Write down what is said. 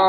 Oh.